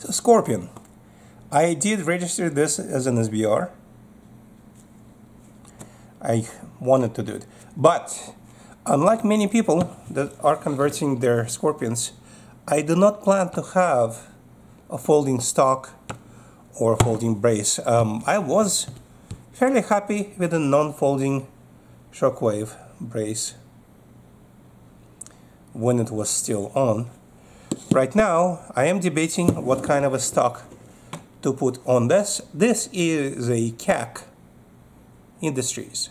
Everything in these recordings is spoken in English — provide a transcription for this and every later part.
So Scorpion, I did register this as an SBR. I wanted to do it, but unlike many people that are converting their Scorpions, I do not plan to have a folding stock or a folding brace. Um, I was fairly happy with the non-folding shockwave brace when it was still on. Right now I am debating what kind of a stock to put on this. This is a CAC Industries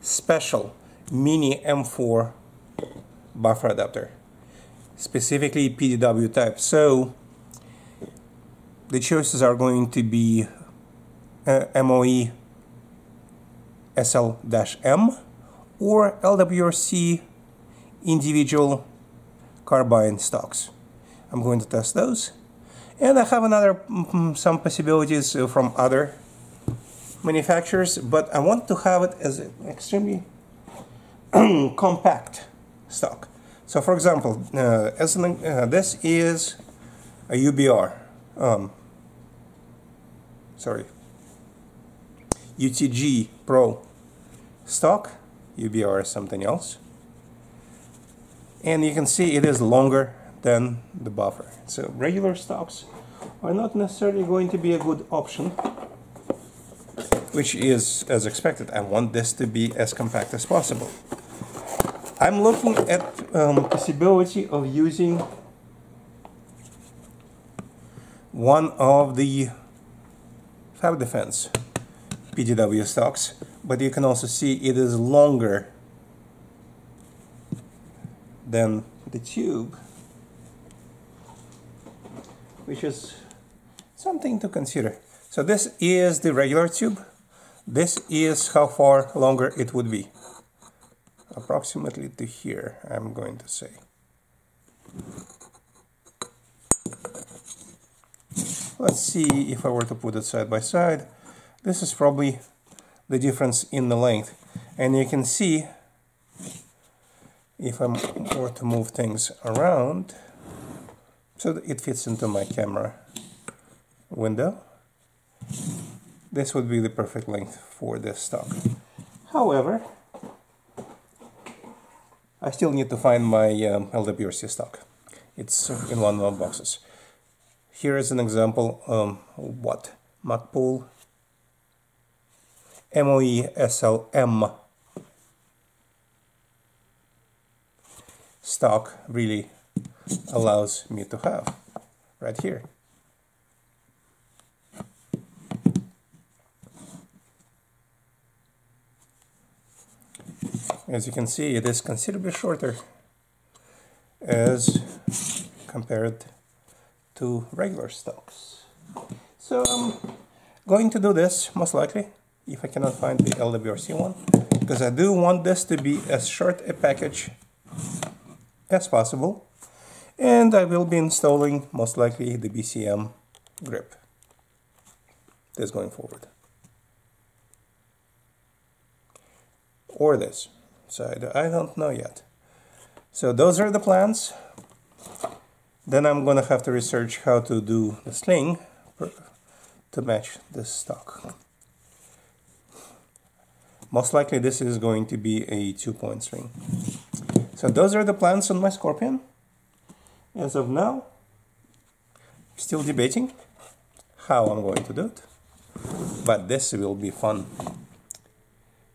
special mini M4 buffer adapter specifically PDW type so the choices are going to be uh, MOE SL-M or LWRC individual carbine stocks. I'm going to test those. And I have another mm, some possibilities uh, from other manufacturers, but I want to have it as an extremely compact stock. So for example, uh, as an, uh, this is a UBR, um, sorry, UTG Pro stock, UBR is something else. And you can see it is longer than the buffer. So regular stops are not necessarily going to be a good option, which is as expected. I want this to be as compact as possible. I'm looking at um, possibility of using one of the Fab Defense PDW stocks, but you can also see it is longer than the tube, which is something to consider. So this is the regular tube. This is how far longer it would be. Approximately to here, I'm going to say. Let's see if I were to put it side by side. This is probably the difference in the length. And you can see, if I were to move things around, so that it fits into my camera window, this would be the perfect length for this stock. However, I still need to find my um, LWRC stock. It's in one of the boxes. Here is an example um, what Magpul MOE-SL-M stock really allows me to have right here. As you can see, it is considerably shorter as compared to regular stocks. So I'm going to do this most likely if I cannot find the LWRC one because I do want this to be as short a package as possible and I will be installing most likely the BCM grip this going forward. Or this side I don't know yet. So those are the plans. Then I'm gonna have to research how to do the sling to match this stock. Most likely this is going to be a two-point swing. So those are the plans on my Scorpion. As of now, still debating how I'm going to do it. But this will be fun.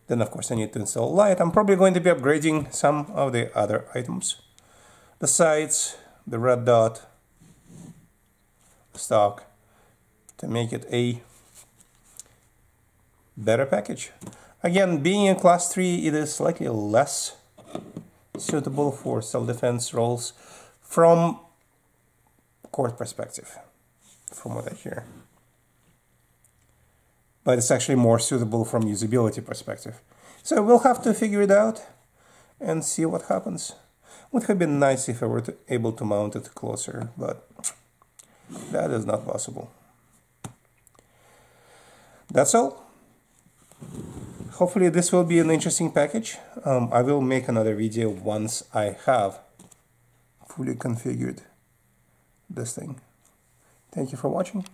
Then of course I need to install light. I'm probably going to be upgrading some of the other items. The sights, the red dot, stock to make it a better package. Again, being in class 3, it is slightly less suitable for self-defense roles from court perspective, from what I hear. But it's actually more suitable from usability perspective. So we'll have to figure it out and see what happens. Would have been nice if I were to, able to mount it closer, but that is not possible. That's all hopefully this will be an interesting package. Um, I will make another video once I have fully configured this thing. Thank you for watching.